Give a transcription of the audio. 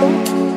you.